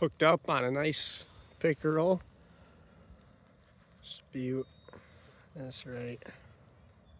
hooked up on a nice pickerel. Just be, that's right.